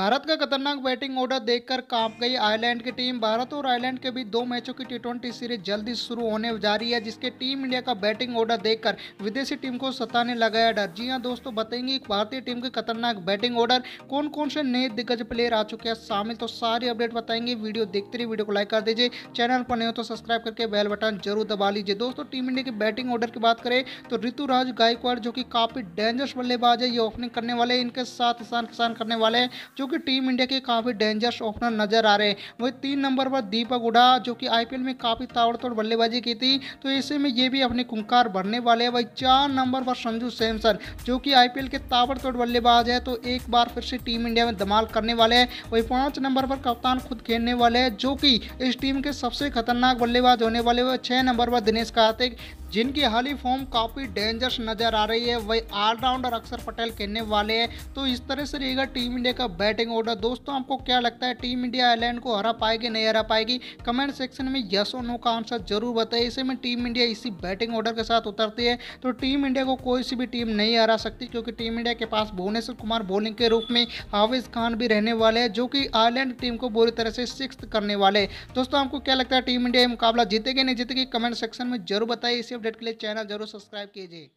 भारत का खतरनाक batting order देखकर काँप गई आयरलैंड की टीम। भारत और आयरलैंड के बीच दो मैचों की टी सीरीज़ जल्दी शुरू होने जा रही है, जिसके टीम इंडिया का बैटिंग ऑर्डर देखकर विदेशी टीम को सताने लगाया डर। जी हाँ, दोस्तों, बताएँगे भारतीय टीम के खतरनाक बैटिंग ऑर्डर कौन कौन से नए दिग्गज प्लेयर आ चुके हैं शामिल। तो सारी अपडेट बताएँगे। वीडियो देखते रहिए, वीडियो को लाइक कर दीजिए। चैनल पर नहीं हो तो सब्सक्राइब करके बेल बटन ज़रूर दबा लीजिए। दोस्तों, टीम इंडिया की बैटिंग ऑर्डर की बात करें तो ऋतुराज गायकवाड़, जो कि काफ़ी डेंजरस बल्लेबाज है, ये ओपनिंग करने वाले इनके साथ ईशान किसान करने वाले हैं, जो कि टीम इंडिया के काफ़ी डेंजरस ओपनर नज़र आ रहे हैं। वही तीन नंबर पर दीपक हुडा जो कि आईपीएल में काफ़ी ताबड़तोड़ बल्लेबाजी की थी तो ऐसे में ये भी अपनी कुंकार भरने वाले हैं। वही चार नंबर पर संजू सैमसन, जो कि आईपीएल के ताबड़तोड़ बल्लेबाज है तो एक बार फिर से टीम इंडिया में धमाल करने वाले हैं। वही पाँच नंबर पर कप्तान खुद खेलने वाले हैं, जो कि इस टीम के सबसे खतरनाक बल्लेबाज होने वाले हुए छह नंबर पर दिनेश कार्तिक जिनकी हाली फॉर्म काफ़ी डेंजरस नज़र आ रही है, वही ऑलराउंडर अक्षर पटेल खेलने वाले हैं। तो इस तरह से रहेगा टीम इंडिया का बैटिंग ऑर्डर दोस्तों, आपको क्या लगता है, टीम इंडिया आयरलैंड को हरा पाएगी, नहीं हरा पाएगी? कमेंट सेक्शन में यस और नो का आंसर ज़रूर बताइए। इसे में टीम इंडिया इसी बैटिंग ऑर्डर के साथ उतरती है। तो टीम इंडिया को कोई सी भी टीम नहीं हरा सकती, क्योंकि टीम इंडिया के पास भुवनेश्वर कुमार बॉलिंग के रूप में हाविज खान भी रहने वाले हैं, जो कि आयरलैंड टीम को बुरी तरह से सिक्स करने वाले दोस्तों, आपको क्या लगता है, टीम इंडिया मुकाबला जीतेगी, नहीं जीतेगी? कमेंट सेक्शन में ज़रूर बताइए। इसी अपडेट के लिए चैनल ज़रूर सब्सक्राइब कीजिए।